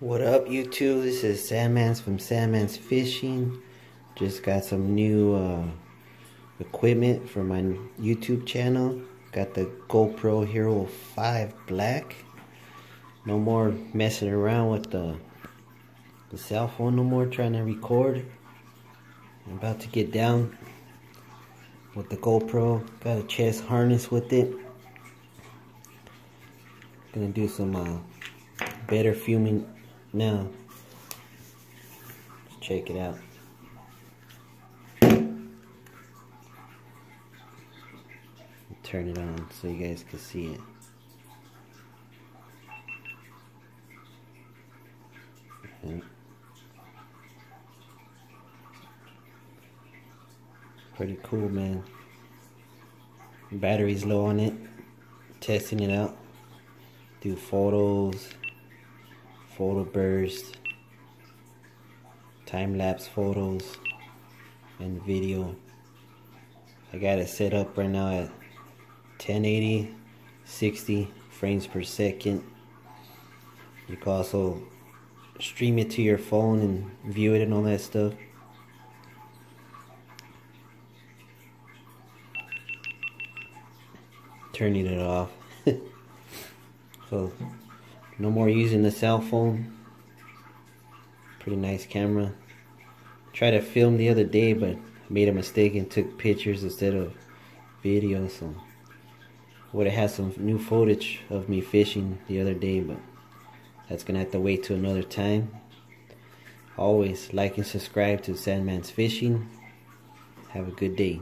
What up YouTube? This is Sandman's from Sandman's Fishing. Just got some new uh, equipment for my YouTube channel. Got the GoPro Hero 5 Black. No more messing around with the, the cell phone no more trying to record. I'm about to get down with the GoPro. Got a chest harness with it. Gonna do some uh, better filming now. Let's check it out. Turn it on so you guys can see it. Okay. Pretty cool, man. Battery's low on it. Testing it out. Do photos, photo burst, time lapse photos, and video. I got it set up right now at 1080, 60 frames per second. You can also stream it to your phone and view it and all that stuff. Turning it off. so, no more using the cell phone. Pretty nice camera. Tried to film the other day, but made a mistake and took pictures instead of video. So, would have had some new footage of me fishing the other day, but that's gonna have to wait till another time. Always like and subscribe to Sandman's Fishing. Have a good day.